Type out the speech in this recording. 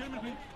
Gentlemen, please.